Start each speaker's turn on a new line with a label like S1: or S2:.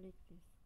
S1: Like this